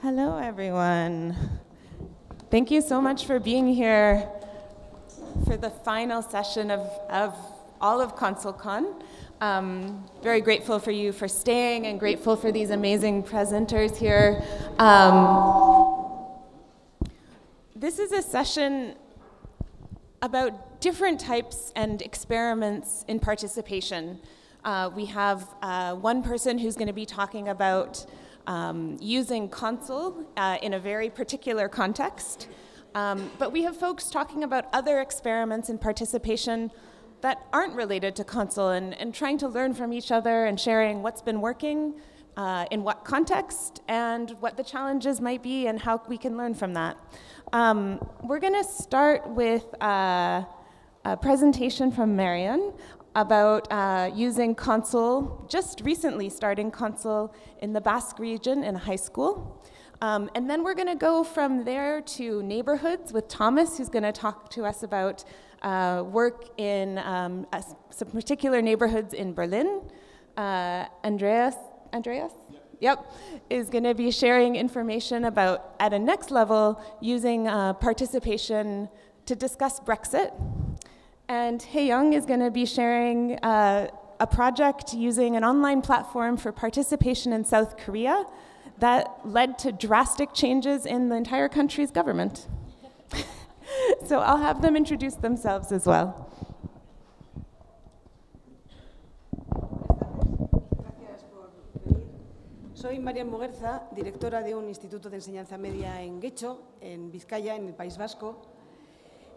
Hello, everyone. Thank you so much for being here for the final session of, of all of ConsulCon. Um, very grateful for you for staying and grateful for these amazing presenters here. Um, this is a session about different types and experiments in participation. Uh, we have uh, one person who's going to be talking about um, using Consul uh, in a very particular context. Um, but we have folks talking about other experiments in participation that aren't related to Consul and, and trying to learn from each other and sharing what's been working, uh, in what context, and what the challenges might be and how we can learn from that. Um, we're going to start with uh, a presentation from Marion about uh, using Consul, just recently starting Consul in the Basque region in high school. Um, and then we're going to go from there to neighborhoods with Thomas, who's going to talk to us about uh, work in um, some particular neighborhoods in Berlin. Uh, Andreas, Andreas? Yep, is going to be sharing information about, at a next level, using uh, participation to discuss Brexit. And Hey Young is going to be sharing uh, a project using an online platform for participation in South Korea that led to drastic changes in the entire country's government. so I'll have them introduce themselves as well. Soy María Muguerza, directora de un instituto de enseñanza media en Guecho, en Vizcaya, en el País Vasco,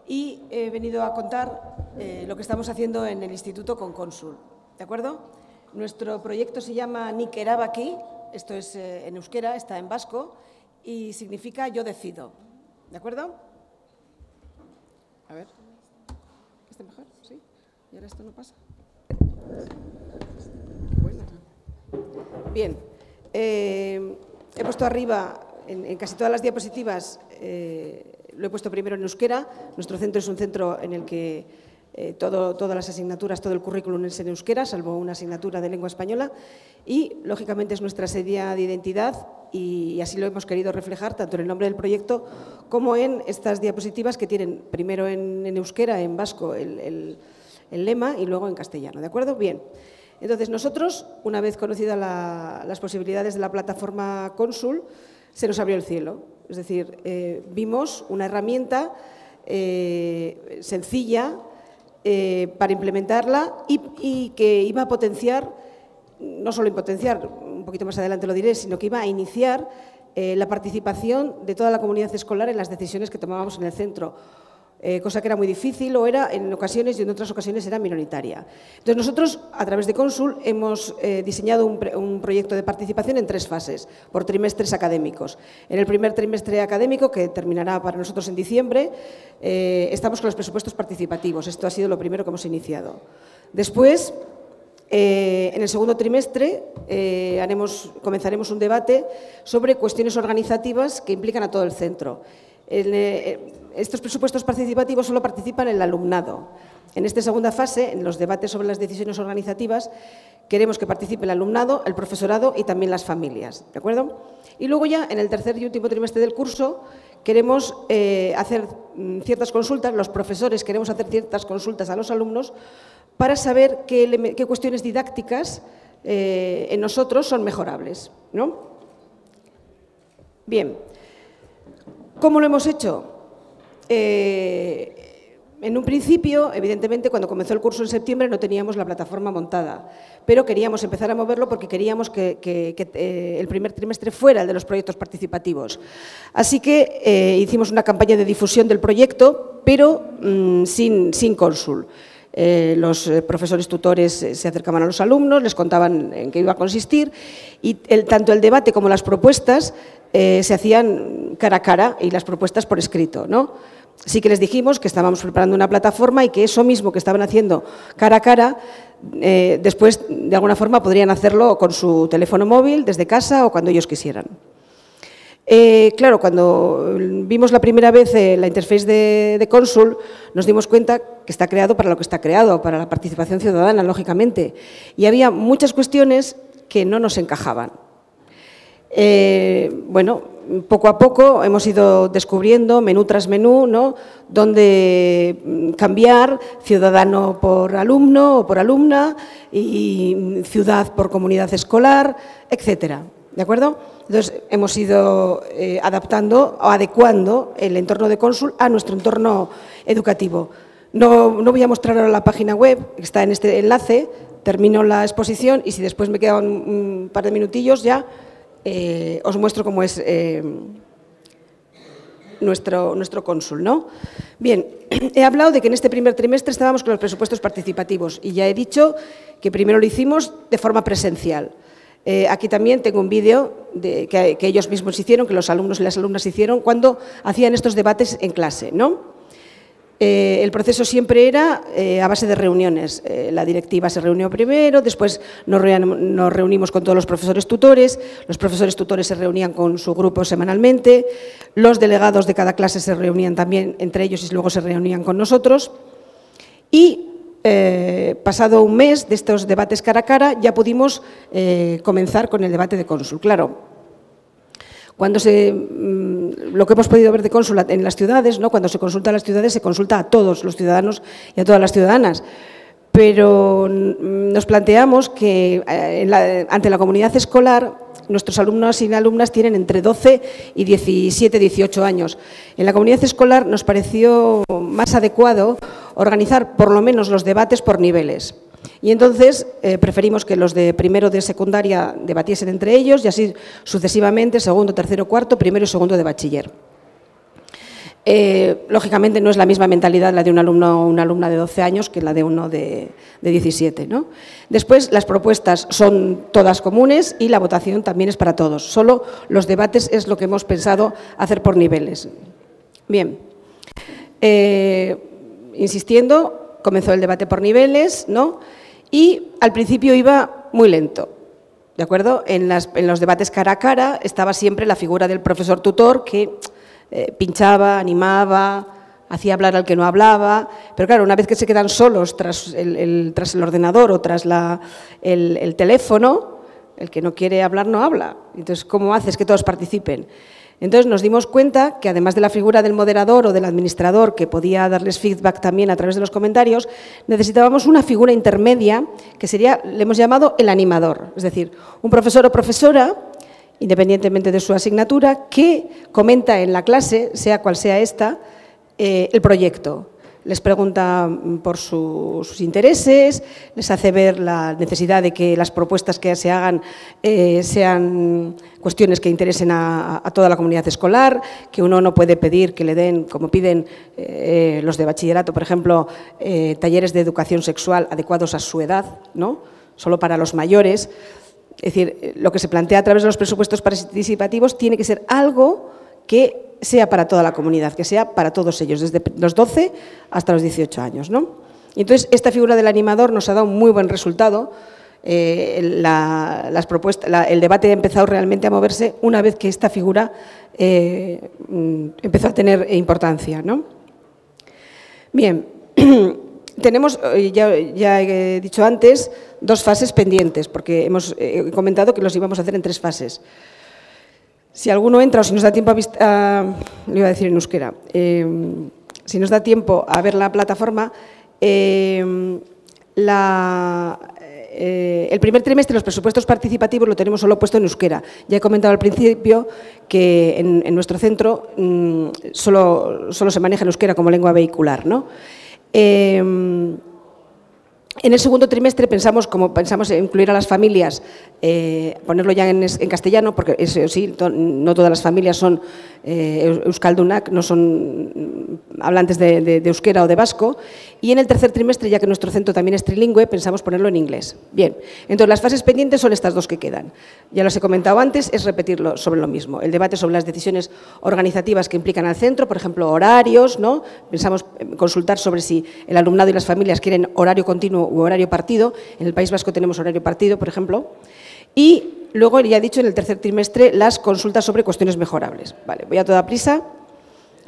y he venido a contar eh, lo que estamos haciendo en el instituto con Consul. ¿De acuerdo? Nuestro proyecto se llama Nikerabaki, esto es eh, en euskera, está en vasco, y significa yo decido. ¿De acuerdo? A ver. ¿Este mejor? ¿Sí? ¿Y ahora esto no pasa? Bueno. Bien. Eh, he puesto arriba, en, casi todas las diapositivas, lo he puesto primero en euskera. Nuestro centro es un centro en el que eh, todas las asignaturas, todo el currículum es en euskera, salvo una asignatura de lengua española. Y, lógicamente, es nuestra sedia de identidad y, así lo hemos querido reflejar tanto en el nombre del proyecto como en estas diapositivas que tienen primero en, euskera, en vasco, el, lema y luego en castellano. ¿De acuerdo? Bien. Entonces, nosotros, una vez conocidas las posibilidades de la plataforma Consul, se nos abrió el cielo. Es decir, eh, vimos una herramienta eh, sencilla eh, para implementarla y, que iba a potenciar, no solo en potenciar, un poquito más adelante lo diré, sino que iba a iniciar la participación de toda la comunidad escolar en las decisiones que tomábamos en el centro. Eh, cosa que era muy difícil o era en ocasiones y en otras ocasiones era minoritaria. Entonces nosotros, a través de Consul, hemos eh, diseñado un, proyecto de participación en tres fases, por trimestres académicos. En el primer trimestre académico, que terminará para nosotros en diciembre, eh, estamos con los presupuestos participativos. Esto ha sido lo primero que hemos iniciado. Después, en el segundo trimestre comenzaremos un debate sobre cuestiones organizativas que implican a todo el centro estos presupuestos participativos solo participan el alumnado. En esta segunda fase, en los debates sobre las decisiones organizativas, queremos que participe el alumnado, el profesorado y también las familias. ¿De acuerdo? Y luego ya, en el tercer y último trimestre del curso, queremos eh, hacer mm, ciertas consultas, los profesores queremos hacer ciertas consultas a los alumnos para saber qué, cuestiones didácticas eh, en nosotros son mejorables. ¿no? Bien, ¿cómo lo hemos hecho? Eh, en un principio, evidentemente, cuando comenzó el curso en septiembre no teníamos la plataforma montada, pero queríamos empezar a moverlo porque queríamos que, eh, el primer trimestre fuera el de los proyectos participativos. Así que eh, hicimos una campaña de difusión del proyecto, pero mm, sin, sin cónsul. Los profesores tutores se acercaban a los alumnos, les contaban en qué iba a consistir y tanto el debate como las propuestas se hacían cara a cara y las propuestas por escrito. ¿no? sí que les dijimos que estábamos preparando una plataforma y que eso mismo que estaban haciendo cara a cara, eh, después de alguna forma podrían hacerlo con su teléfono móvil, desde casa o cuando ellos quisieran. Eh, claro, cuando vimos la primera vez eh, la interface de, Consul, nos dimos cuenta que está creado para lo que está creado, para la participación ciudadana, lógicamente. Y había muchas cuestiones que no nos encajaban. bueno, poco a poco hemos ido descubriendo, menú tras menú, ¿no? dónde mm, cambiar, ciudadano por alumno o por alumna, y ciudad por comunidad escolar, etcétera. ¿De acuerdo? Entonces, hemos ido eh, adaptando o adecuando el entorno de cónsul a nuestro entorno educativo. No, voy a mostrar ahora la página web, que está en este enlace, termino la exposición y si después me quedan un, par de minutillos ya, eh, os muestro cómo es eh, nuestro, nuestro cónsul. ¿no? Bien, he hablado de que en este primer trimestre estábamos con los presupuestos participativos y ya he dicho que primero lo hicimos de forma presencial. Eh, aquí también tengo un vídeo que, ellos mismos hicieron, que los alumnos y las alumnas hicieron, cuando hacían estos debates en clase. ¿no? Eh, el proceso siempre era eh, a base de reuniones. La directiva se reunió primero, después nos, reunimos con todos los profesores tutores, los profesores tutores se reunían con su grupo semanalmente, los delegados de cada clase se reunían también entre ellos y luego se reunían con nosotros. Y pasado un mes de estos debates cara a cara, ya pudimos comenzar con el debate de cónsul. Claro, cuando se, mm, lo que hemos podido ver de cónsula en las ciudades, ¿no? cuando se consulta a las ciudades, se consulta a todos los ciudadanos y a todas las ciudadanas. Pero mm, nos planteamos que eh, ante la comunidad escolar nuestros alumnos y alumnas tienen entre 12 y 17, 18 años. En la comunidad escolar nos pareció más adecuado organizar por lo menos los debates por niveles. Y entonces eh, preferimos que los de primero de secundaria debatiesen entre ellos y así sucesivamente, segundo, tercero, cuarto, primero y segundo de bachiller. Eh, lógicamente no es la misma mentalidad la de un alumno o una alumna de 12 años que la de uno de, 17. ¿no? Después, las propuestas son todas comunes y la votación también es para todos. Solo los debates es lo que hemos pensado hacer por niveles. Bien, eh, insistiendo, comenzó el debate por niveles, ¿no? Y al principio iba muy lento. ¿De acuerdo? En, los debates cara a cara estaba siempre la figura del profesor tutor que eh, pinchaba, animaba, hacía hablar al que no hablaba, pero claro, una vez que se quedan solos tras el, tras el ordenador o tras el, teléfono, el que no quiere hablar no habla. Entonces, ¿cómo haces que todos participen? Entonces nos dimos cuenta que además de la figura del moderador o del administrador que podía darles feedback también a través de los comentarios, necesitábamos una figura intermedia que sería, le hemos llamado el animador, es decir, un profesor o profesora independientemente de su asignatura, que comenta en la clase, sea cual sea esta, eh, el proyecto les pregunta mm, por sus intereses, les hace ver la necesidad de que las propuestas que se hagan eh, sean cuestiones que interesen a, toda la comunidad escolar, que uno no puede pedir que le den, como piden eh, los de bachillerato, por ejemplo, talleres de educación sexual adecuados a su edad, ¿no? solo para los mayores. Es decir, lo que se plantea a través de los presupuestos participativos tiene que ser algo que sea para toda la comunidad, que sea para todos ellos, desde los 12 hasta los 18 años. ¿no? Entonces, esta figura del animador nos ha dado un muy buen resultado. Eh, las propuestas, el debate ha empezado realmente a moverse una vez que esta figura eh, mm, empezó a tener importancia. ¿no? Bien, tenemos, eh, ya, ya, he dicho antes, dos fases pendientes, porque hemos comentado que los íbamos a hacer en tres fases. Si alguno entra o si nos da tiempo a, le iba a decir en euskera, eh, si nos da tiempo a ver la plataforma, eh, eh, el primer trimestre los presupuestos participativos lo tenemos solo puesto en euskera. Ya he comentado al principio que en, nuestro centro mm, solo, se maneja en euskera como lengua vehicular. ¿no? En el segundo trimestre pensamos, como pensamos incluir a las familias, eh, ponerlo ya en, castellano, porque eso sí, no todas las familias son eh, euskaldunak, no son hablantes de, euskera o de vasco, y en el tercer trimestre, ya que nuestro centro también es trilingüe, pensamos ponerlo en inglés. Bien, entonces las fases pendientes son estas dos que quedan. Ya los he comentado antes, es repetirlo sobre lo mismo. El debate sobre las decisiones organizativas que implican al centro, por ejemplo, horarios, ¿no? Pensamos consultar sobre si el alumnado y las familias quieren horario continuo u horario partido. En el País Vasco tenemos horario partido, por ejemplo. Y luego, ya he dicho, en el tercer trimestre, las consultas sobre cuestiones mejorables. Vale, voy a toda prisa.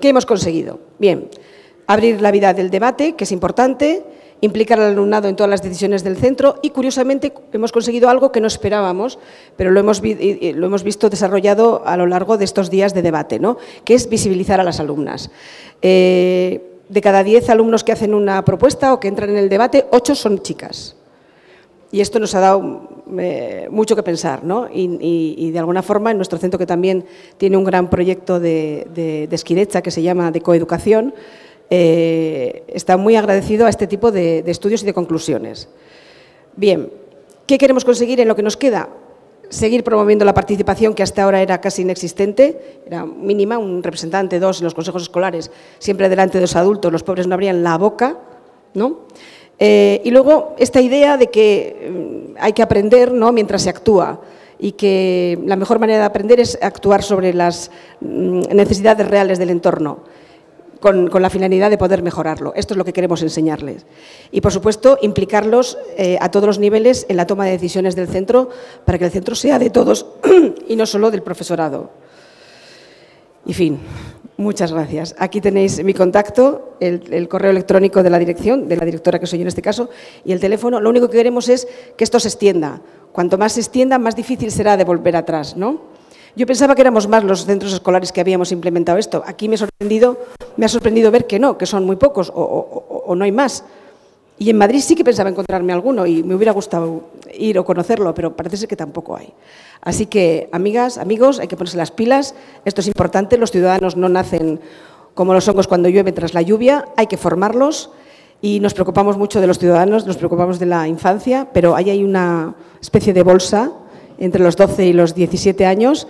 ¿Qué hemos conseguido? Bien, abrir la vida del debate, que es importante, implicar al alumnado en todas las decisiones del centro y, curiosamente, hemos conseguido algo que no esperábamos, pero lo hemos, lo hemos visto desarrollado a lo largo de estos días de debate, ¿no? que es visibilizar a las alumnas. Eh, de cada 10 alumnos que hacen una propuesta o que entran en el debate, 8 son chicas. Y esto nos ha dado eh, mucho que pensar, ¿no? Y, de alguna forma en nuestro centro, que también tiene un gran proyecto de, de, que se llama de coeducación, eh, está muy agradecido a este tipo de, de estudios y de conclusiones. Bien, ¿qué queremos conseguir en lo que nos queda? seguir promoviendo la participación que hasta ahora era casi inexistente, era mínima, un representante, dos en los consejos escolares, siempre delante de los adultos, los pobres no abrían la boca, ¿no? Eh, y luego esta idea de que mm, hay que aprender ¿no? mientras se actúa y que la mejor manera de aprender es actuar sobre las mm, necesidades reales del entorno. Con, la finalidad de poder mejorarlo. Esto es lo que queremos enseñarles. Y, por supuesto, implicarlos eh, a todos los niveles en la toma de decisiones del centro para que el centro sea de todos y no solo del profesorado. Y fin, Muchas gracias. Aquí tenéis mi contacto, el, correo electrónico de la dirección, de la directora que soy yo en este caso, y el teléfono. Lo único que queremos es que esto se extienda. Cuanto más se extienda, más difícil será de volver atrás. ¿no? Yo pensaba que éramos más los centros escolares que habíamos implementado esto. Aquí me, sorprendido, me ha sorprendido ver que no, que son muy pocos o no hay más. Y en Madrid sí que pensaba encontrarme alguno y me hubiera gustado ir o conocerlo, pero parece ser que tampoco hay. Así que, amigas, amigos, hay que ponerse las pilas. Esto es importante. Los ciudadanos no nacen como los hongos cuando llueve tras la lluvia. Hay que formarlos y nos preocupamos mucho de los ciudadanos, nos preocupamos de la infancia, pero ahí hay una especie de bolsa entre los 12 y los 17 años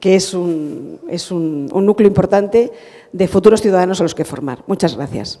que es un, es un núcleo importante de futuros ciudadanos a los que formar. Muchas gracias.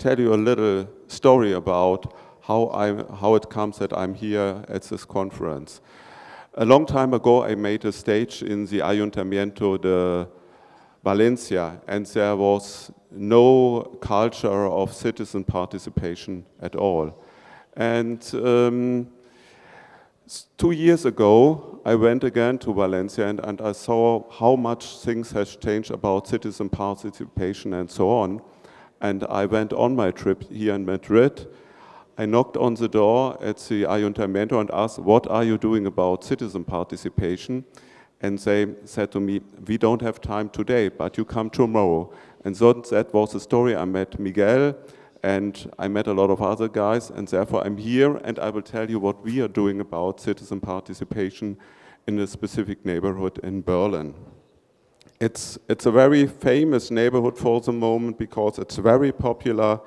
tell you a little story about how, I, how it comes that I'm here at this conference. A long time ago, I made a stage in the Ayuntamiento de Valencia, and there was no culture of citizen participation at all. And um, two years ago, I went again to Valencia and, and I saw how much things has changed about citizen participation and so on. And I went on my trip here in Madrid. I knocked on the door at the Ayuntamiento and asked, what are you doing about citizen participation? And they said to me, we don't have time today, but you come tomorrow. And so that was the story. I met Miguel, and I met a lot of other guys, and therefore I'm here, and I will tell you what we are doing about citizen participation in a specific neighborhood in Berlin. It's, it's a very famous neighborhood for the moment because it's very popular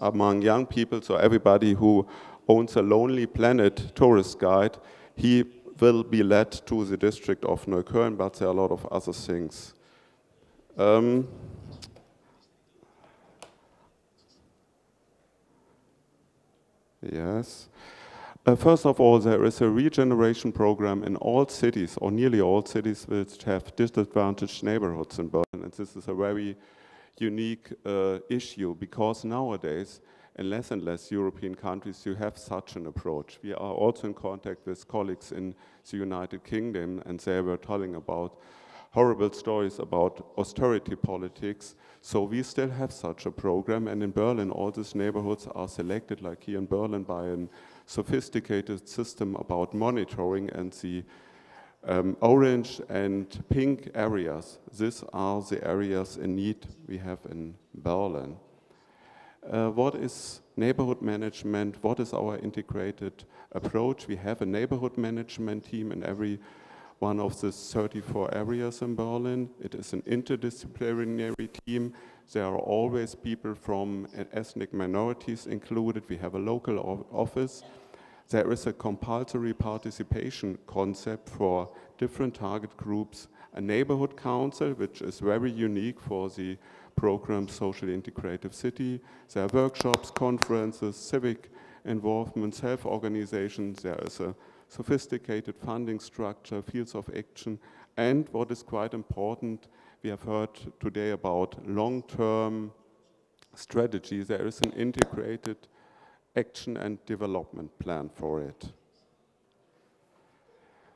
among young people, so everybody who owns a Lonely Planet tourist guide, he will be led to the district of Neukölln, but there are a lot of other things. Um, Yes. Uh, first of all, there is a regeneration program in all cities, or nearly all cities, which have disadvantaged neighborhoods in Berlin. And this is a very unique uh, issue because nowadays, in less and less European countries, you have such an approach. We are also in contact with colleagues in the United Kingdom, and they were telling about horrible stories about austerity politics. So we still have such a program, and in Berlin, all these neighborhoods are selected, like here in Berlin, by a sophisticated system about monitoring and the um, orange and pink areas. These are the areas in need we have in Berlin. Uh, what is neighborhood management? What is our integrated approach? We have a neighborhood management team in every one of the 34 areas in Berlin. It is an interdisciplinary team. There are always people from ethnic minorities included. We have a local office. There is a compulsory participation concept for different target groups, a neighborhood council, which is very unique for the program Socially Integrative City. There are workshops, conferences, civic involvement, self-organizations. There is a sophisticated funding structure, fields of action, and what is quite important, we have heard today about long-term strategy. There is an integrated action and development plan for it.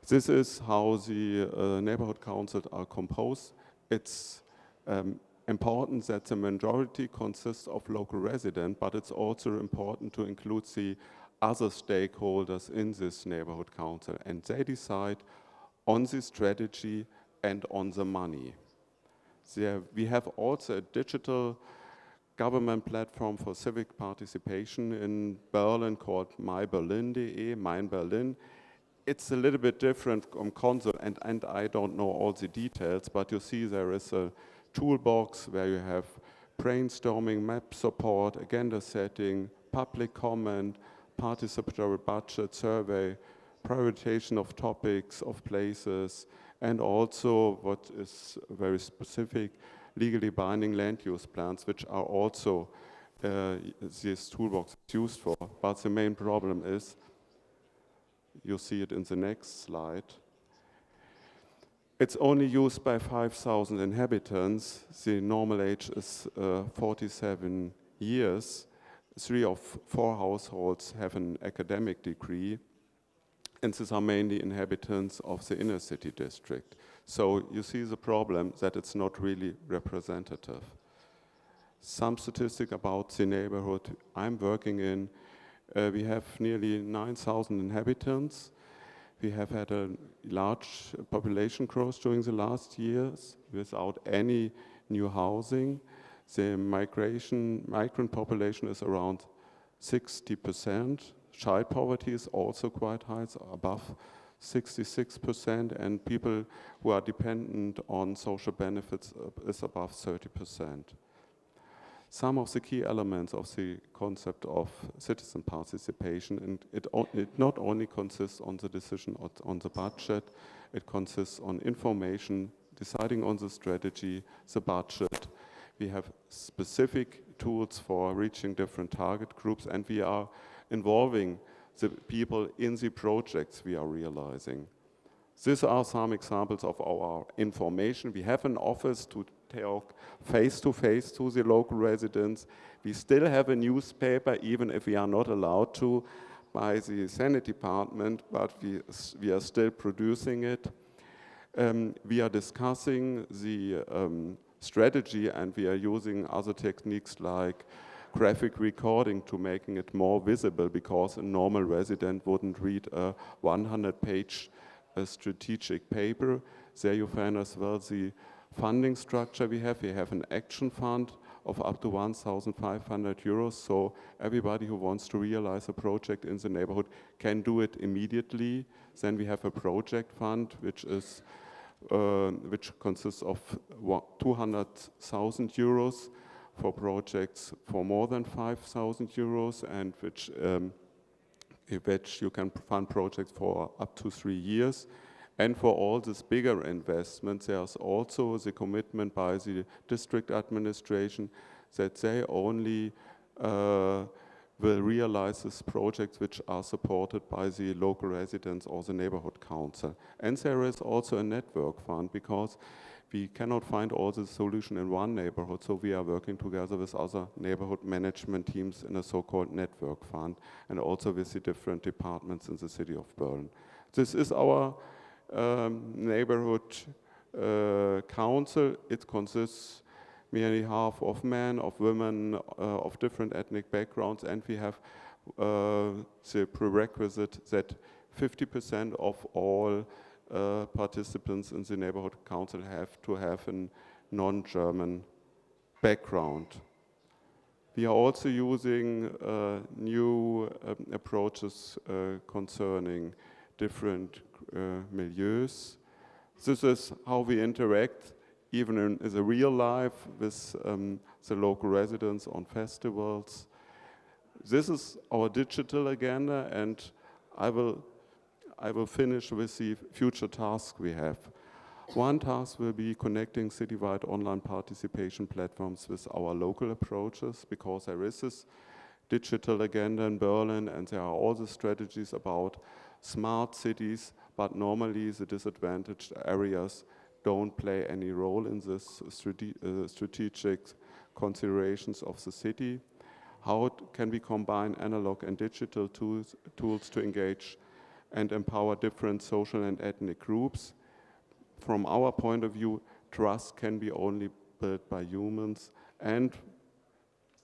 This is how the uh, neighborhood councils are composed. It's um, important that the majority consists of local residents, but it's also important to include the other stakeholders in this neighborhood council and they decide on the strategy and on the money. There, we have also a digital government platform for civic participation in Berlin called myberlin.de, Mein Berlin. It's a little bit different from Consul, and, and I don't know all the details, but you see there is a toolbox where you have brainstorming, map support, agenda setting, public comment, participatory budget survey, prioritization of topics, of places, and also what is very specific, legally binding land use plans, which are also uh, this toolbox is used for. But the main problem is, you see it in the next slide, it's only used by 5,000 inhabitants. The normal age is uh, 47 years three of four households have an academic degree, and these are mainly inhabitants of the inner city district. So you see the problem that it's not really representative. Some statistic about the neighborhood I'm working in, uh, we have nearly 9,000 inhabitants. We have had a large population growth during the last years without any new housing. The migration, migrant population is around 60%. Child poverty is also quite high, it's above 66%, and people who are dependent on social benefits is above 30%. Some of the key elements of the concept of citizen participation, and it, it not only consists on the decision on the budget, it consists on information, deciding on the strategy, the budget, we have specific tools for reaching different target groups, and we are involving the people in the projects we are realizing. These are some examples of our information. We have an office to talk face-to-face -to, the local residents. We still have a newspaper, even if we are not allowed to by the Senate Department, but we, we are still producing it. Um, we are discussing the um, strategy and we are using other techniques like graphic recording to making it more visible because a normal resident wouldn't read a 100 page uh, strategic paper. There you find as well the funding structure we have. We have an action fund of up to 1,500 euros. So everybody who wants to realize a project in the neighborhood can do it immediately. Then we have a project fund, which is uh, which consists of 200,000 euros for projects for more than 5,000 euros and which, um, which you can fund projects for up to three years. And for all these bigger investments, there's also the commitment by the district administration that they only uh, will realize these projects which are supported by the local residents or the neighborhood council. And there is also a network fund because we cannot find all the solution in one neighborhood, so we are working together with other neighborhood management teams in a so-called network fund and also with the different departments in the city of Berlin. This is our um, neighborhood uh, council. It consists nearly half of men, of women, uh, of different ethnic backgrounds, and we have uh, the prerequisite that 50% of all uh, participants in the neighborhood council have to have a non-German background. We are also using uh, new um, approaches uh, concerning different uh, milieus This is how we interact, even in, in the real life, with um, the local residents on festivals. This is our digital agenda, and I will, I will finish with the future tasks we have. One task will be connecting citywide online participation platforms with our local approaches, because there is this digital agenda in Berlin, and there are all the strategies about smart cities, but normally the disadvantaged areas don't play any role in this strate uh, strategic considerations of the city. How can we combine analog and digital tools, tools to engage and empower different social and ethnic groups? From our point of view, trust can be only built by humans. And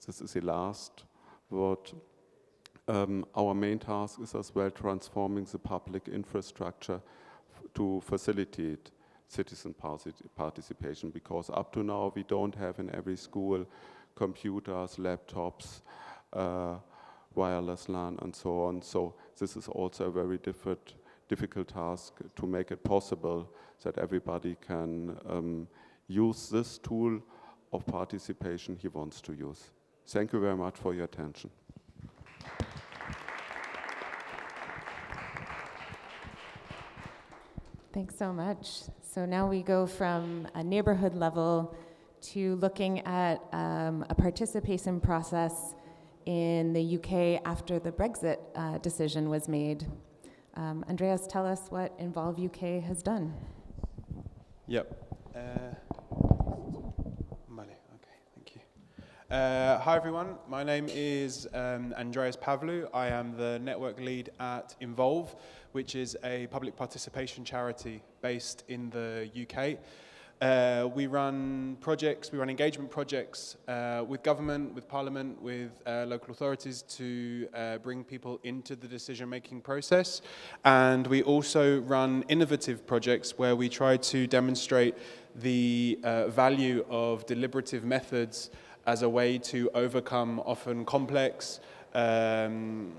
this is the last what um, our main task is as well transforming the public infrastructure to facilitate citizen participation. Because up to now we don't have in every school computers, laptops, uh, wireless LAN and so on. So this is also a very different, difficult task to make it possible that everybody can um, use this tool of participation he wants to use. Thank you very much for your attention. Thanks so much. So now we go from a neighborhood level to looking at um, a participation process in the UK after the Brexit uh, decision was made. Um, Andreas, tell us what Involve UK has done. Yep. Uh, Uh, hi everyone, my name is um, Andreas Pavlou. I am the network lead at Involve, which is a public participation charity based in the UK. Uh, we run projects, we run engagement projects uh, with government, with parliament, with uh, local authorities to uh, bring people into the decision-making process. And we also run innovative projects where we try to demonstrate the uh, value of deliberative methods as a way to overcome often complex, um,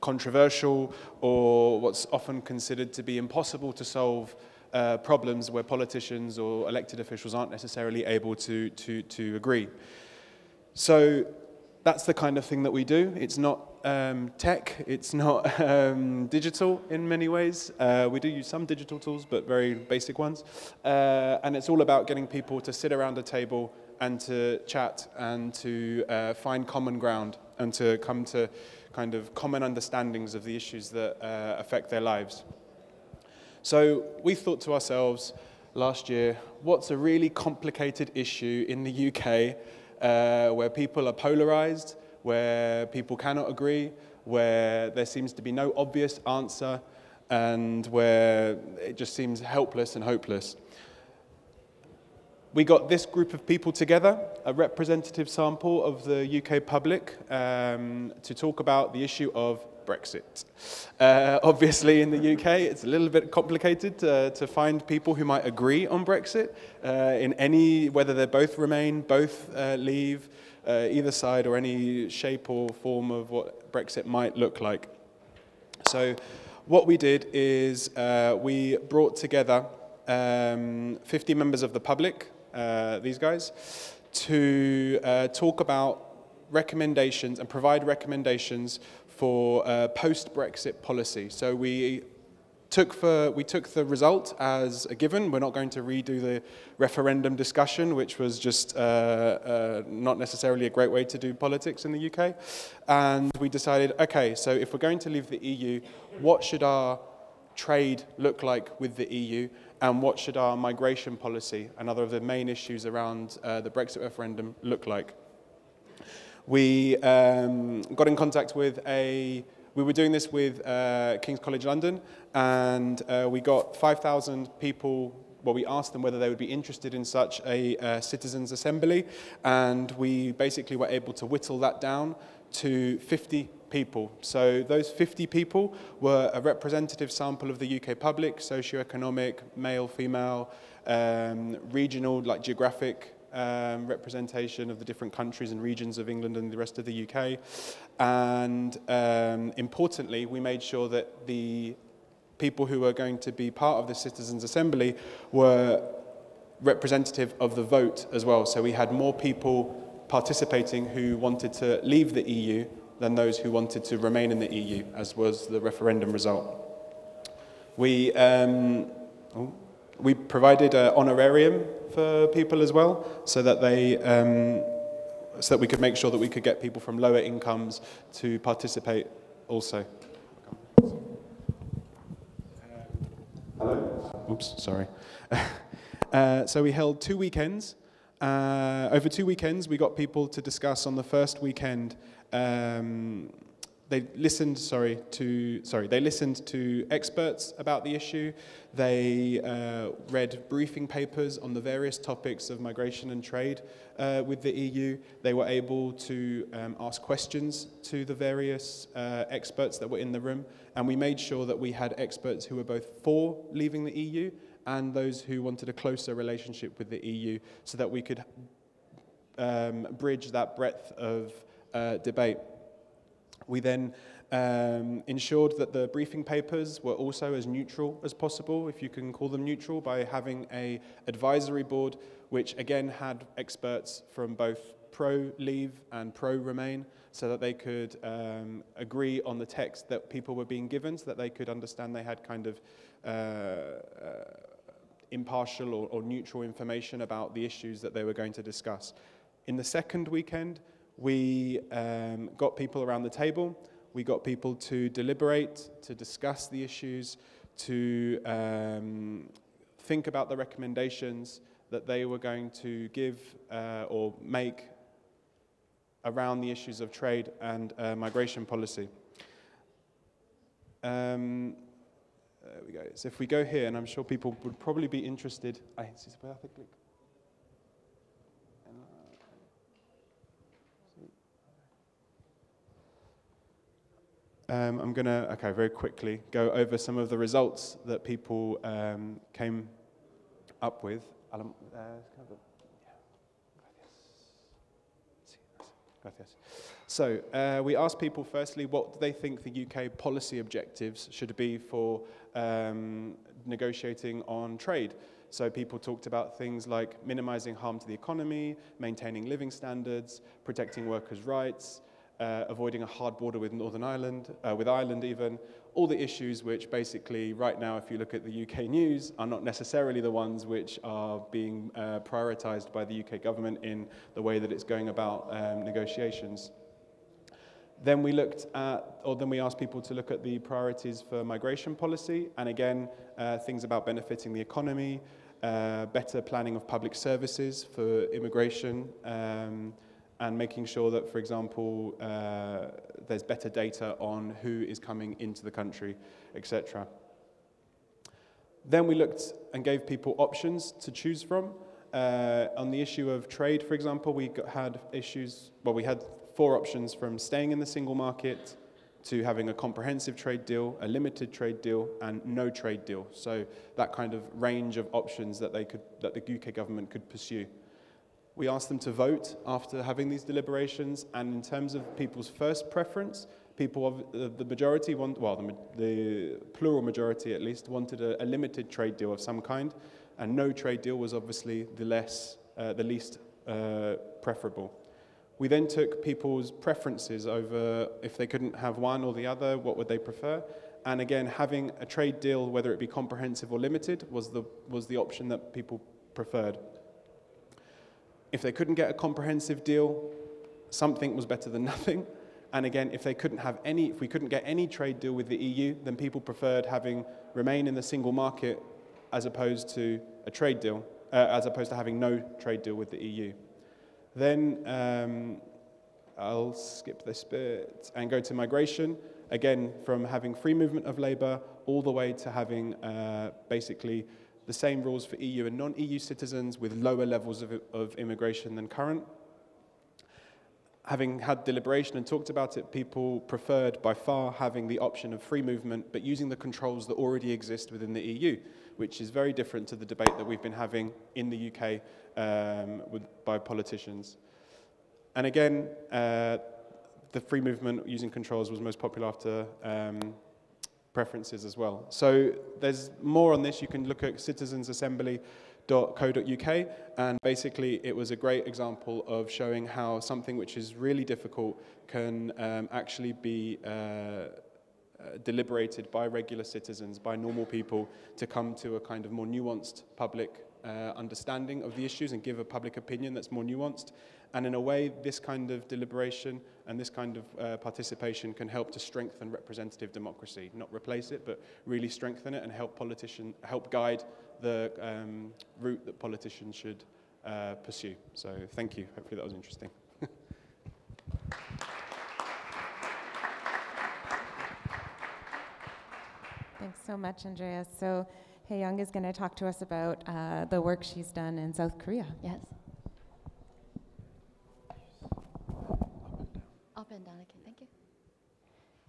controversial, or what's often considered to be impossible to solve uh, problems where politicians or elected officials aren't necessarily able to, to, to agree. So that's the kind of thing that we do. It's not um, tech, it's not um, digital in many ways. Uh, we do use some digital tools, but very basic ones. Uh, and it's all about getting people to sit around a table and to chat and to uh, find common ground and to come to kind of common understandings of the issues that uh, affect their lives. So we thought to ourselves last year, what's a really complicated issue in the UK uh, where people are polarized, where people cannot agree, where there seems to be no obvious answer, and where it just seems helpless and hopeless? We got this group of people together, a representative sample of the UK public, um, to talk about the issue of Brexit. Uh, obviously, in the UK, it's a little bit complicated uh, to find people who might agree on Brexit uh, in any, whether they both remain, both uh, leave, uh, either side, or any shape or form of what Brexit might look like. So, what we did is we brought together um, 50 members of the public these guys, to talk about recommendations and provide recommendations for uh, post-Brexit policy. So we took, for, we took the result as a given. We're not going to redo the referendum discussion, which was just uh, uh, not necessarily a great way to do politics in the UK. And we decided, okay, so if we're going to leave the EU, what should our trade look like with the EU? and what should our migration policy, another of the main issues around uh, the Brexit referendum, look like. We um, got in contact with a, we were doing this with uh, King's College London, and uh, we got 5,000 people well, we asked them whether they would be interested in such a uh, citizens' assembly, and we basically were able to whittle that down to 50 people. So those 50 people were a representative sample of the UK public, socio-economic, male, female, um, regional, like geographic um, representation of the different countries and regions of England and the rest of the UK. And um, importantly, we made sure that the people who were going to be part of the Citizens' Assembly were representative of the vote as well. So we had more people participating who wanted to leave the EU than those who wanted to remain in the EU, as was the referendum result. We, um, oh, we provided an honorarium for people as well, so that they, um, so that we could make sure that we could get people from lower incomes to participate also. Hello. Oops, sorry. uh, so we held two weekends. Uh, over two weekends, we got people to discuss on the first weekend um, they listened, sorry, to sorry, they listened to experts about the issue. They uh, read briefing papers on the various topics of migration and trade uh, with the EU. They were able to um, ask questions to the various uh, experts that were in the room, and we made sure that we had experts who were both for leaving the EU and those who wanted a closer relationship with the EU, so that we could um, bridge that breadth of uh, debate. We then um, ensured that the briefing papers were also as neutral as possible, if you can call them neutral, by having a advisory board which again had experts from both pro-leave and pro-remain so that they could um, agree on the text that people were being given so that they could understand they had kind of uh, uh, impartial or, or neutral information about the issues that they were going to discuss. In the second weekend, we um, got people around the table. We got people to deliberate, to discuss the issues, to um, think about the recommendations that they were going to give uh, or make around the issues of trade and uh, migration policy. Um, there we go. So if we go here, and I'm sure people would probably be interested. I see, click. Um, I'm going to, okay, very quickly go over some of the results that people um, came up with. Uh, so uh, we asked people firstly what they think the UK policy objectives should be for um, negotiating on trade. So people talked about things like minimizing harm to the economy, maintaining living standards, protecting workers' rights, uh, avoiding a hard border with Northern Ireland, uh, with Ireland even, all the issues which basically right now, if you look at the UK news, are not necessarily the ones which are being uh, prioritised by the UK government in the way that it's going about um, negotiations. Then we looked at, or then we asked people to look at the priorities for migration policy, and again, uh, things about benefiting the economy, uh, better planning of public services for immigration, um, and making sure that, for example, uh, there's better data on who is coming into the country, etc. Then we looked and gave people options to choose from. Uh, on the issue of trade, for example, we got, had issues, well, we had four options from staying in the single market to having a comprehensive trade deal, a limited trade deal, and no trade deal. So that kind of range of options that, they could, that the UK government could pursue. We asked them to vote after having these deliberations, and in terms of people's first preference, people of the majority want, well, the, the plural majority at least, wanted a, a, limited trade deal of some kind, and no trade deal was obviously the less, uh, the least uh, preferable. We then took people's preferences over if they couldn't have one or the other, what would they prefer? And again, having a trade deal, whether it be comprehensive or limited, was the, was the option that people preferred. If they couldn't get a comprehensive deal, something was better than nothing. And again, if they couldn't have any, if we couldn't get any trade deal with the EU, then people preferred having remain in the single market as opposed to a trade deal, uh, as opposed to having no trade deal with the EU. Then um, I'll skip this bit and go to migration. Again, from having free movement of labour all the way to having uh, basically the same rules for EU and non-EU citizens with lower levels of, of immigration than current. Having had deliberation and talked about it, people preferred by far having the option of free movement, but using the controls that already exist within the EU, which is very different to the debate that we've been having in the UK um, with, by politicians. And again, uh, the free movement using controls was most popular after um, preferences as well. So there's more on this. You can look at citizensassembly.co.uk, and basically it was a great example of showing how something which is really difficult can um, actually be uh, uh, deliberated by regular citizens, by normal people, to come to a kind of more nuanced public uh, understanding of the issues and give a public opinion that's more nuanced. And in a way, this kind of deliberation and this kind of uh, participation can help to strengthen representative democracy, not replace it, but really strengthen it and help politician, help guide the um, route that politicians should uh, pursue. So thank you. Hopefully that was interesting. Thanks so much, Andreas. So, Young is going to talk to us about uh, the work she's done in South Korea. Yes. Up and down, okay, thank you.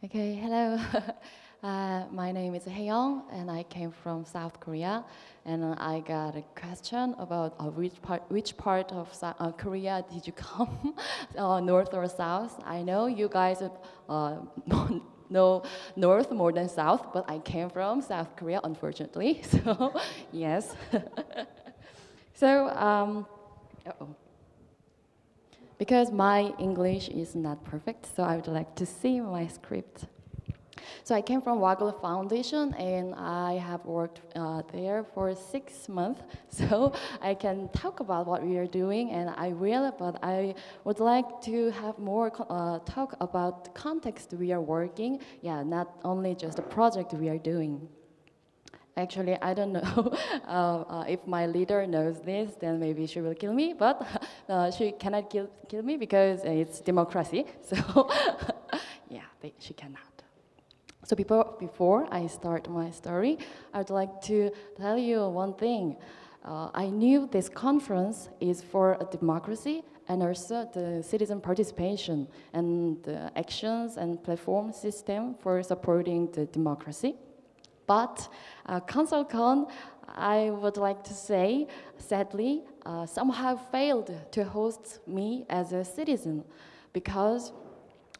Okay, hello. uh, my name is Young, and I came from South Korea. And I got a question about uh, which part, which part of uh, Korea did you come, uh, north or south? I know you guys uh, know north more than south, but I came from South Korea, unfortunately. So, yes. so, um, uh-oh. Because my English is not perfect, so I would like to see my script. So I came from WAGL Foundation and I have worked uh, there for six months. So I can talk about what we are doing and I will, but I would like to have more uh, talk about the context we are working. Yeah, not only just the project we are doing. Actually, I don't know uh, uh, if my leader knows this, then maybe she will kill me, but uh, she cannot kill, kill me because it's democracy. So, yeah, they, she cannot. So before, before I start my story, I would like to tell you one thing. Uh, I knew this conference is for democracy and also the citizen participation and the actions and platform system for supporting the democracy. But uh, ConsulCon, I would like to say, sadly, uh, somehow failed to host me as a citizen because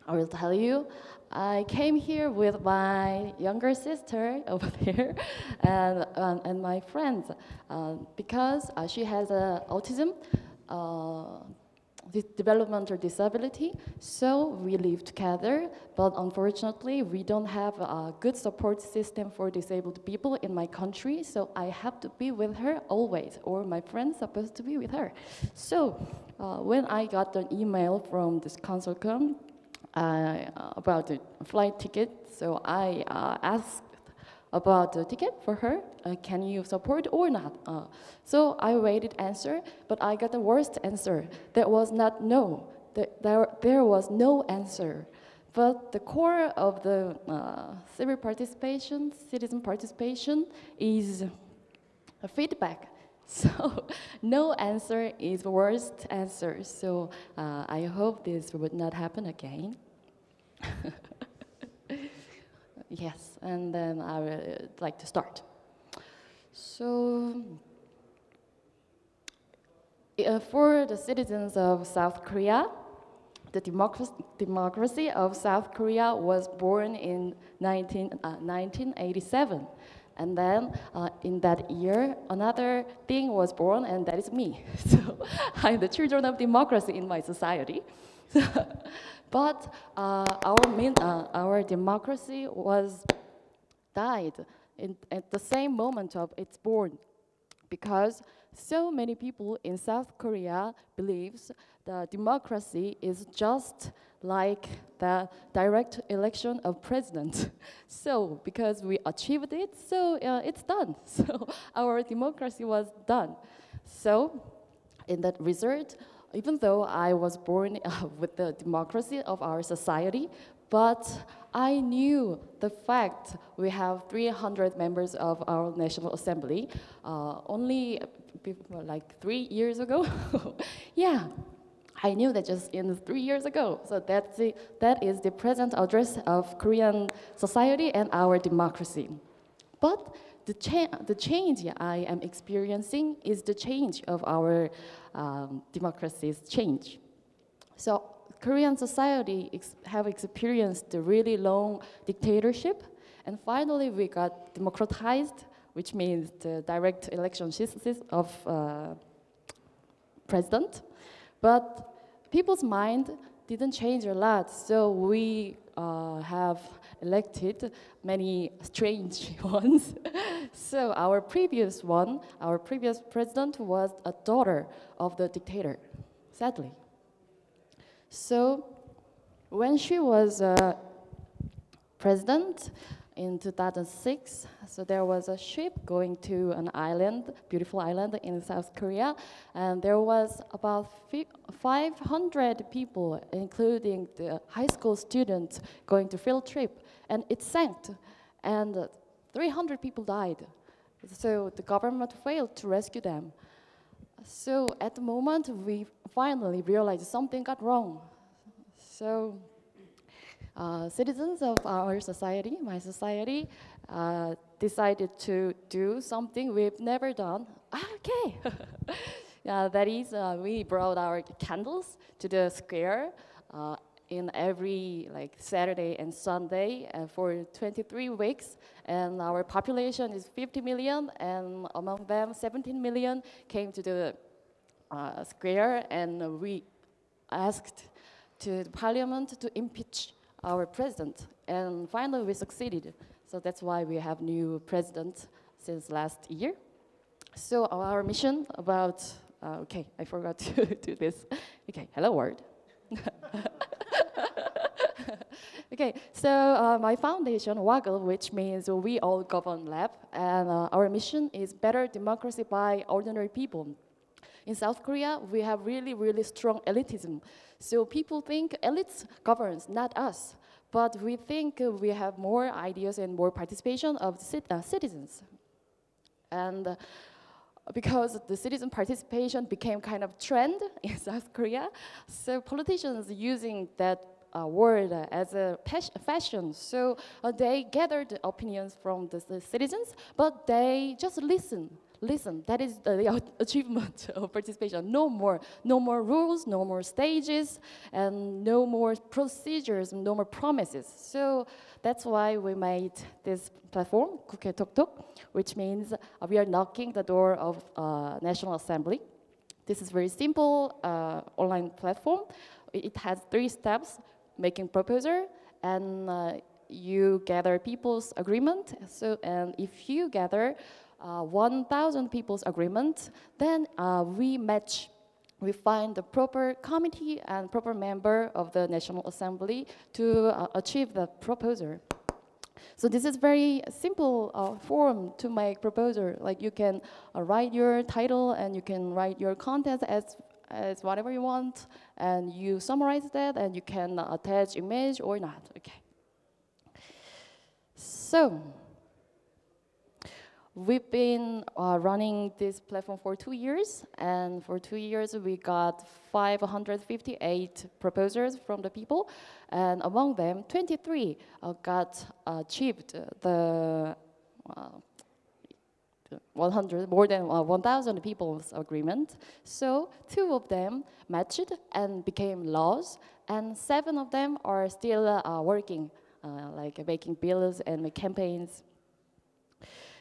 I will tell you, I came here with my younger sister over there and, um, and my friends uh, because uh, she has uh, autism, uh, developmental disability, so we live together, but unfortunately we don't have a good support system for disabled people in my country, so I have to be with her always, or my friend's are supposed to be with her. So uh, when I got an email from this ConsulCon, uh, about the flight ticket. So I uh, asked about the ticket for her. Uh, can you support or not? Uh, so I waited answer, but I got the worst answer. There was not no. There, there was no answer. But the core of the uh, civil participation, citizen participation, is a feedback. So no answer is the worst answer. So uh, I hope this would not happen again. yes, and then I would like to start. So uh, for the citizens of South Korea, the democracy, democracy of South Korea was born in 19, uh, 1987. And then uh, in that year, another thing was born, and that is me. So I'm the children of democracy in my society. but uh, our, main, uh, our democracy was died in, at the same moment of its born because so many people in South Korea believes that democracy is just like the direct election of president. so because we achieved it, so uh, it's done. So our democracy was done. So in that result, even though I was born uh, with the democracy of our society, but I knew the fact we have 300 members of our National Assembly uh, only like three years ago. yeah, I knew that just in three years ago. So that's the, that is the present address of Korean society and our democracy. But the, cha the change I am experiencing is the change of our um, democracy's change. So Korean society ex have experienced a really long dictatorship And finally, we got democratized, which means the direct election of uh, president. But people's mind didn't change a lot, so we uh, have elected many strange ones. so our previous one, our previous president was a daughter of the dictator, sadly. So when she was uh, president, in 2006. So there was a ship going to an island, beautiful island in South Korea, and there was about 500 people, including the high school students, going to field trip, and it sank, and 300 people died. So the government failed to rescue them. So at the moment, we finally realized something got wrong. So uh, citizens of our society, my society, uh, decided to do something we've never done. Ah, okay. yeah, that is, uh, we brought our candles to the square uh, in every like Saturday and Sunday uh, for 23 weeks, and our population is 50 million, and among them, 17 million came to the uh, square, and we asked to the parliament to impeach our president. And finally, we succeeded. So that's why we have new president since last year. So our mission about, uh, okay, I forgot to do this. Okay, hello world. okay, so uh, my foundation, WAGL, which means We All Govern Lab, and uh, our mission is better democracy by ordinary people. In South Korea, we have really, really strong elitism. So people think elites governs, not us. But we think we have more ideas and more participation of uh, citizens. And uh, because the citizen participation became kind of trend in South Korea, so politicians using that uh, word as a fashion. So uh, they gathered opinions from the, the, citizens, but they just listen listen, that is the achievement of participation. No more, no more rules, no more stages, and no more procedures, no more promises. So that's why we made this platform, Kuke Tok Tok, which means uh, we are knocking the door of uh, National Assembly. This is very simple uh, online platform. It has three steps, making proposal, and uh, you gather people's agreement. So, and if you gather 1,000 people's agreement, then uh, we match we find the proper committee and proper member of the National Assembly to uh, achieve the proposal. So this is very simple uh, form to make proposal. Like you can uh, write your title and you can write your content as as whatever you want, and you summarize that, and you can attach image or not. Okay. So. We've been uh, running this platform for two years, and for two years we got 558 proposals from the people, and among them, 23 uh, got achieved the uh, 100, more than uh, 1,000 people's agreement. So two of them matched and became laws, and seven of them are still uh, working, uh, like making bills and campaigns.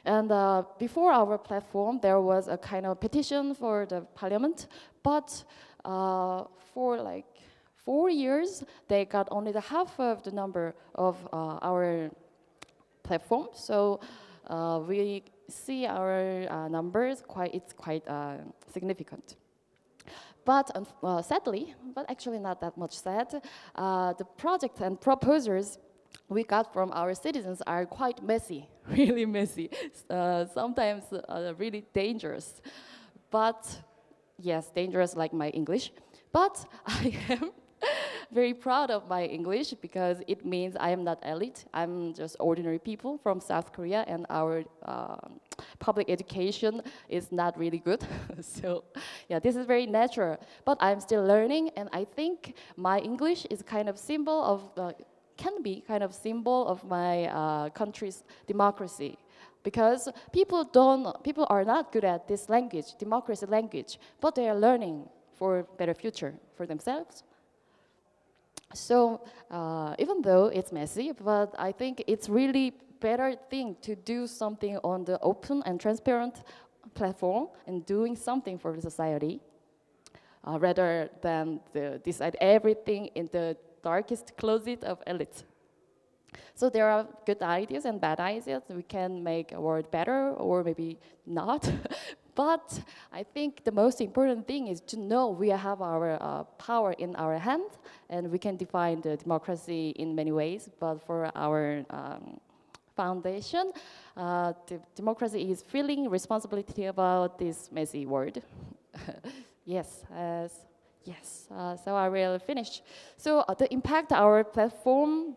And uh, before our platform, there was a kind of petition for the parliament, but uh, for like four years, they got only the half of the number of uh, our platform. So uh, we see our uh, numbers quite, it's quite uh, significant. But sadly, but actually not that much sad, the project and proposers we got from our citizens are quite messy, really messy, uh, sometimes uh, really dangerous. But yes, dangerous like my English. But I am very proud of my English because it means I am not elite. I'm just ordinary people from South Korea, and our uh, public education is not really good. so, yeah, this is very natural. But I'm still learning, and I think my English is kind of symbol of the can be kind of symbol of my uh, country's democracy. Because people don't people are not good at this language democracy language but they are learning for better future for themselves. So uh, even though it's messy but i think it's really better thing to do something on the open and transparent platform and doing something for the society uh, rather than the, decide everything in the darkest closet of elites. So there are good ideas and bad ideas. We can make a world better or maybe not. but I think the most important thing is to know we have our uh, power in our hand and we can define the democracy in many ways. But for our um, foundation, uh, the democracy is feeling responsibility about this messy world. yes, yes. Uh, so I will finish. So uh, the impact our platform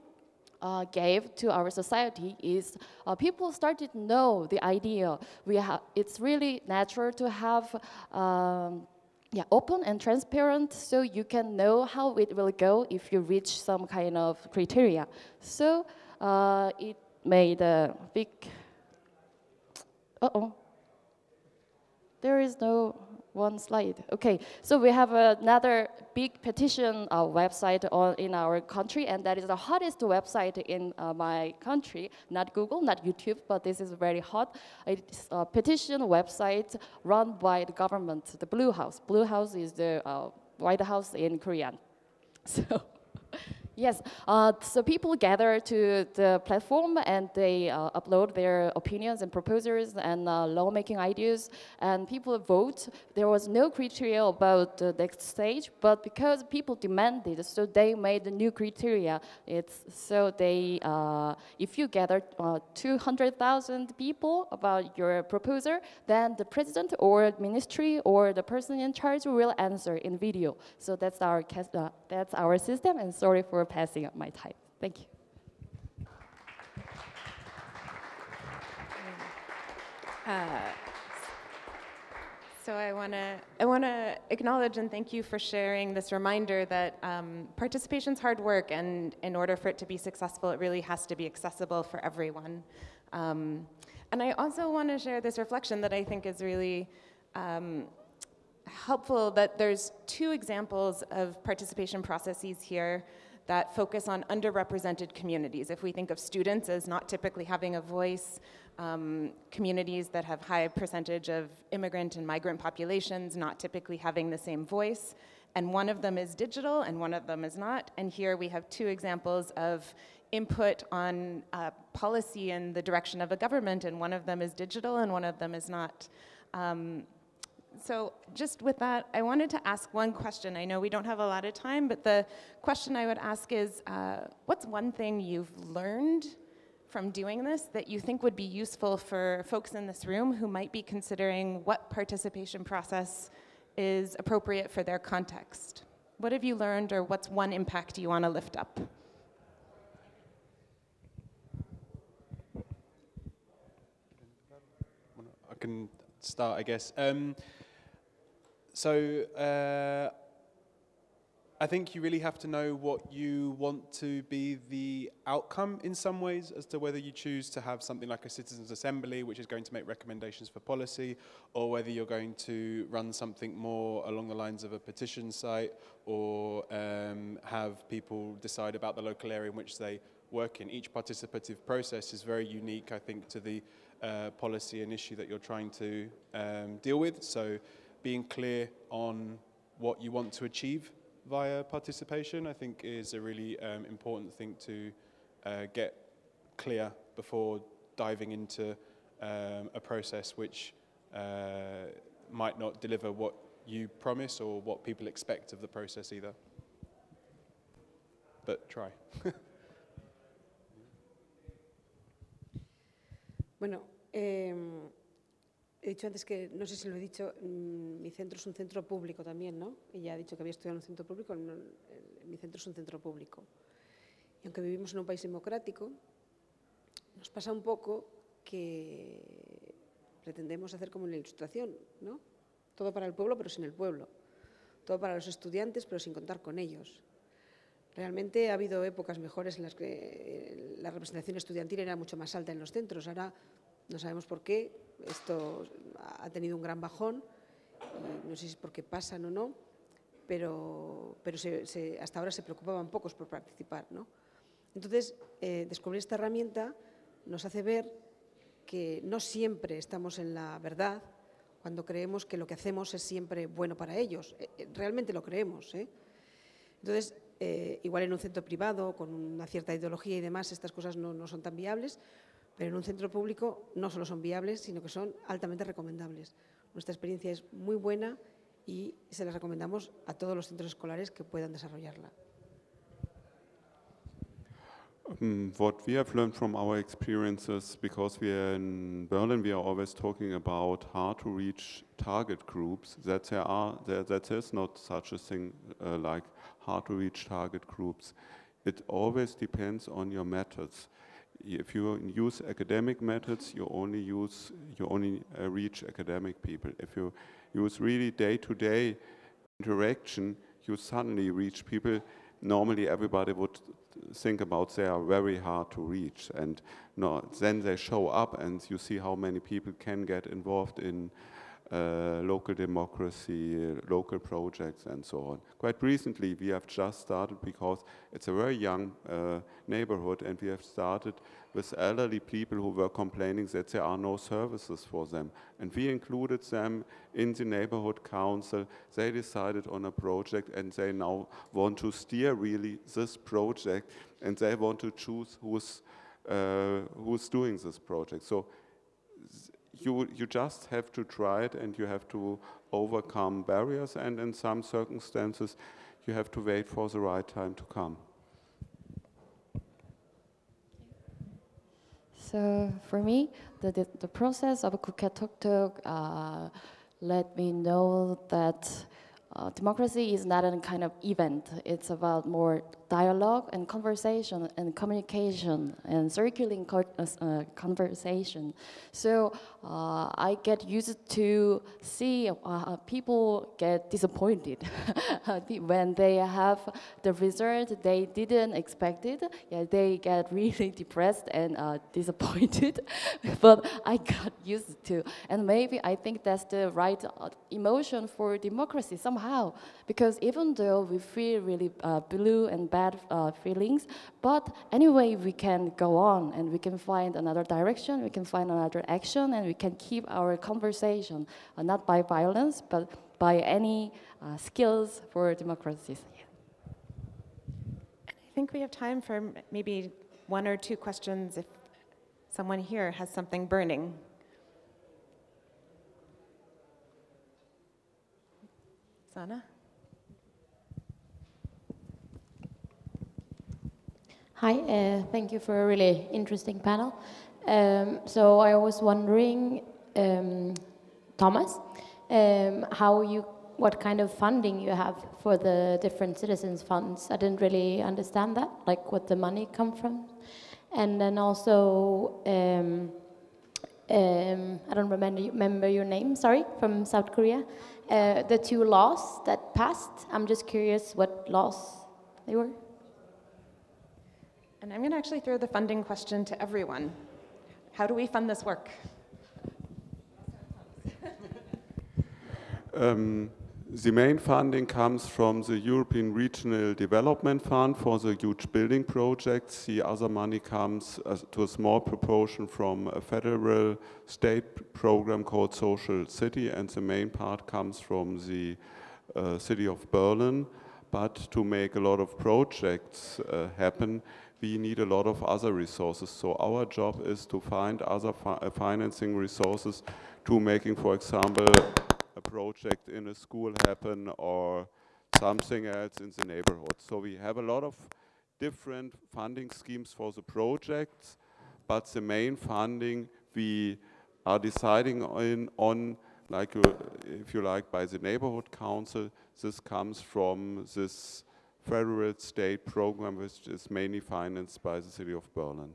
uh, gave to our society is uh, people started to know the idea. We have it's really natural to have. Um, yeah, open and transparent so you can know how it will go if you reach some kind of criteria. So uh, it made a big, uh-oh, there is no one slide. Okay, so we have another big petition uh, website on, in our country, and that is the hottest website in uh, my country. Not Google, not YouTube, but this is very hot. It's a petition website run by the government, the Blue House. Blue House is the uh, White House in Korean. So. Yes, uh, so people gather to the platform and they uh, upload their opinions and proposals and uh, lawmaking ideas, and people vote. There was no criteria about the next stage, but because people demanded, so they made the new criteria. It's so they, uh, if you gather uh, 200,000 people about your proposal, then the president or ministry or the person in charge will answer in video. So that's our uh, that's our system. And sorry for passing up my time. Thank you. Uh, so I want to I want to acknowledge and thank you for sharing this reminder that um, participation is hard work, and in order for it to be successful, it really has to be accessible for everyone. Um, and I also want to share this reflection that I think is really um, helpful. That there's two examples of participation processes here that focus on underrepresented communities. If we think of students as not typically having a voice, um, communities that have high percentage of immigrant and migrant populations not typically having the same voice, and one of them is digital and one of them is not. And here we have two examples of input on uh, policy in the direction of a government, and one of them is digital and one of them is not. Um, so just with that, I wanted to ask one question. I know we don't have a lot of time, but the question I would ask is, uh, what's one thing you've learned from doing this that you think would be useful for folks in this room who might be considering what participation process is appropriate for their context? What have you learned or what's one impact you want to lift up? I can start, I guess. Um, so uh, I think you really have to know what you want to be the outcome in some ways as to whether you choose to have something like a citizens assembly which is going to make recommendations for policy or whether you're going to run something more along the lines of a petition site or um, have people decide about the local area in which they work in. Each participative process is very unique, I think, to the uh, policy and issue that you're trying to um, deal with. So being clear on what you want to achieve via participation, I think is a really um, important thing to uh, get clear before diving into um, a process which uh, might not deliver what you promise or what people expect of the process either. But try. bueno, eh, He dicho antes que, no sé si lo he dicho, mm, mi centro es un centro público también, ¿no? Ella ha dicho que había estudiado en un centro público, mi centro es un centro público. Y aunque vivimos en un país democrático, nos pasa un poco que pretendemos hacer como en la ilustración, ¿no? Todo para el pueblo, pero sin el pueblo. Todo para los estudiantes, pero sin contar con ellos. Realmente ha habido épocas mejores en las que la representación estudiantil era mucho más alta en los centros. Ahora no sabemos por qué, esto ha tenido un gran bajón, no sé si es porque pasan o no, pero, pero hasta ahora se preocupaban pocos por participar. ¿no? Entonces, eh, descubrir esta herramienta nos hace ver que no siempre estamos en la verdad cuando creemos que lo que hacemos es siempre bueno para ellos. Eh, eh, realmente lo creemos. ¿eh? Entonces, eh, igual en un centro privado, con una cierta ideología y demás, estas cosas no, no son tan viables, pero en un centro público no solo son viables, sino que son altamente recomendables. Nuestra experiencia es muy buena y se la recomendamos a todos los centros escolares que puedan desarrollarla. Um, what we have learned from our experiences, because we are in Berlin, we are always talking about how to reach target groups. That there are there, that there's not such a thing uh, like how to reach target groups. It always depends on your methods. If you use academic methods, you only use you only uh, reach academic people. If you use really day-to-day interaction, you suddenly reach people normally everybody would think about they are very hard to reach and no, then they show up and you see how many people can get involved in uh, local democracy, local projects, and so on. Quite recently, we have just started because it's a very young uh, neighborhood, and we have started with elderly people who were complaining that there are no services for them. And we included them in the neighborhood council. They decided on a project, and they now want to steer really this project, and they want to choose who's uh, who's doing this project. So you, you just have to try it and you have to overcome barriers and in some circumstances you have to wait for the right time to come. So for me, the, the, the process of Tok uh, let me know that uh, democracy is not a kind of event. It's about more dialogue and conversation and communication and circulating co uh, uh, conversation. So uh, I get used to see uh, people get disappointed when they have the result they didn't expect it. Yeah, they get really depressed and uh, disappointed. but I got used to, and maybe I think that's the right emotion for democracy somehow, because even though we feel really blue and bad bad uh, feelings. But anyway, we can go on and we can find another direction, we can find another action, and we can keep our conversation, uh, not by violence, but by any uh, skills for democracies. I think we have time for maybe one or two questions if someone here has something burning. Sana? Hi, uh, thank you for a really interesting panel. Um, so I was wondering, um, Thomas, um, how you, what kind of funding you have for the different citizens funds. I didn't really understand that, like what the money come from, and then also. Um, um, I don't remember, remember your name, sorry, from South Korea. Uh, the two laws that passed, I'm just curious what laws they were. And I'm going to actually throw the funding question to everyone. How do we fund this work? um, the main funding comes from the European Regional Development Fund for the huge building projects. The other money comes uh, to a small proportion from a federal state program called Social City, and the main part comes from the uh, city of Berlin. But to make a lot of projects uh, happen, we need a lot of other resources. So our job is to find other fi uh, financing resources to making, for example, a project in a school happen or something else in the neighborhood. So we have a lot of different funding schemes for the projects, but the main funding we are deciding on, on like uh, if you like, by the neighborhood council. This comes from this federal state program which is mainly financed by the city of Berlin.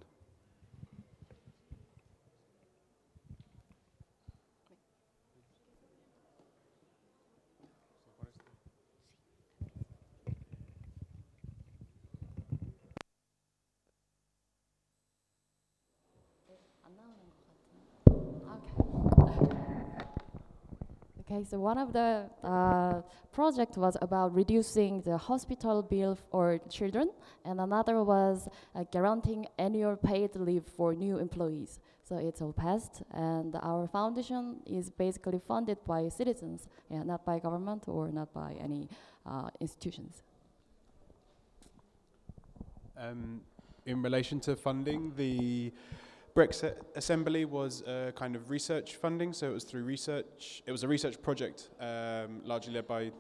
So one of the uh, project was about reducing the hospital bill for children, and another was uh, guaranteeing annual paid leave for new employees. So it's all passed, and our foundation is basically funded by citizens, yeah, not by government or not by any uh, institutions. Um, in relation to funding, the Brexit Assembly was a kind of research funding, so it was through research. It was a research project, um, largely led by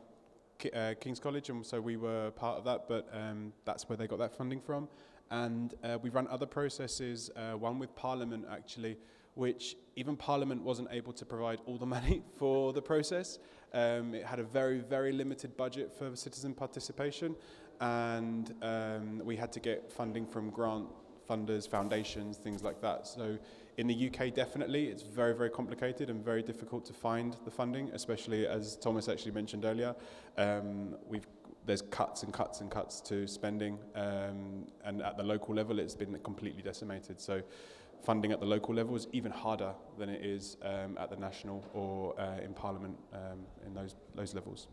Ki uh, King's College, and so we were part of that. But um, that's where they got that funding from. And uh, we run other processes, uh, one with Parliament actually, which even Parliament wasn't able to provide all the money for the process. Um, it had a very, very limited budget for citizen participation, and um, we had to get funding from grant funders, foundations, things like that. So in the UK, definitely, it's very, very complicated and very difficult to find the funding, especially as Thomas actually mentioned earlier. Um, we've there's cuts and cuts and cuts to spending, um, and at the local level, it's been completely decimated. So, funding at the local level is even harder than it is um, at the national or uh, in Parliament um, in those those levels.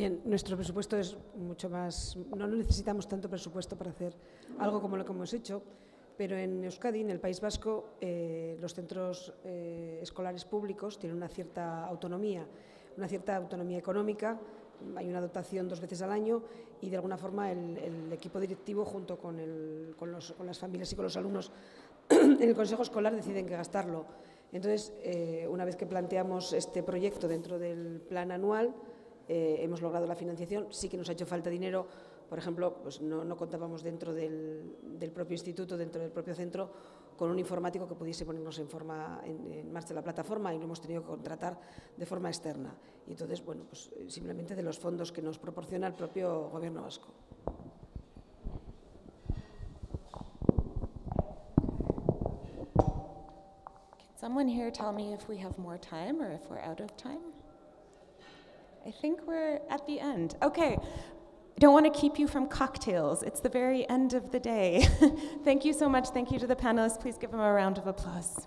Bien, nuestro presupuesto es mucho más. No necesitamos tanto presupuesto para hacer algo como lo que hemos hecho, pero en Euskadi, en el País Vasco, eh, los centros eh, escolares públicos tienen una cierta autonomía, una cierta autonomía económica. Hay una dotación dos veces al año y, de alguna forma, el, equipo directivo, junto con, con, las familias y con los alumnos en el Consejo Escolar, deciden que gastarlo. Entonces, eh, una vez que planteamos este proyecto dentro del plan anual, eh, hemos logrado la financiación, sí que nos ha hecho falta dinero, por ejemplo, pues no, no contábamos dentro del, propio instituto, dentro del propio centro, con un informático que pudiese ponernos en, forma, en, en, marcha la plataforma y lo hemos tenido que contratar de forma externa. Y entonces, bueno, pues eh, simplemente de los fondos que nos proporciona el propio Gobierno vasco. Someone here tell me if we have more time or if we're out of time? I think we're at the end. Okay. I don't want to keep you from cocktails. It's the very end of the day. Thank you so much. Thank you to the panelists. Please give them a round of applause.